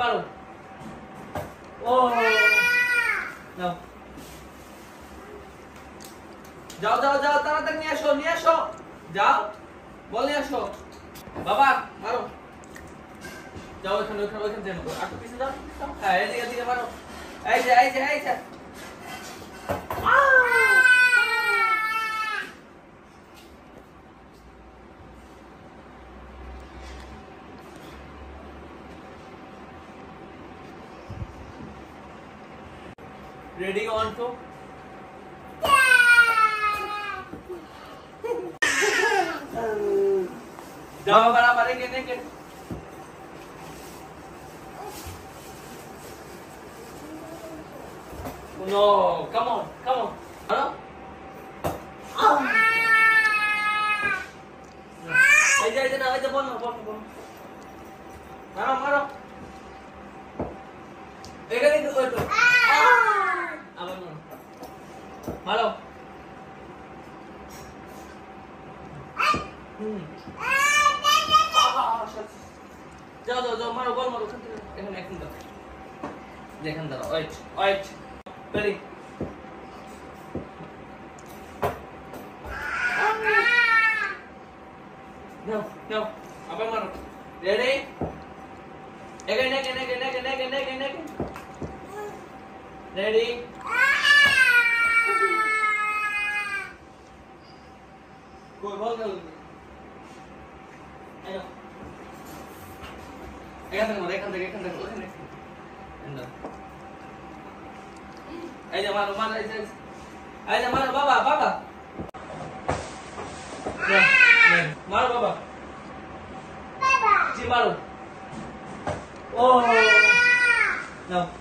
মারো। ও। নাও। যাও যাও যাও, তাড়াতাড়ি নিয়ে আসো নিয়ে আসো যাও, বল নিয়ে বাবা, মারো। যাও ওখানে ওখানে ওখানে। একটু পিছিয়ে যাও। হ্যাঁ এদিকে এদিকে মারো। এই যে এই যে এই যে। Ready also? Dama beraber gene gene. No, come on, come on. Hello? যাও যাও যাও, মারো, বল, মারো এখানে এখন দাও যেখান দাঁড়াও, ওয়েট ওয়েট রেডি নাও নাও, আবার মারো। Ready again again again again again again again ready কই, বল গেল Ayo. Ayo tengok, ayo tengok, ayo tengok, ayo tengok. Ayo malu, malu, ayo Ayo malu, baba, baba. Malu baba. Baba. Si malu. Oh. No.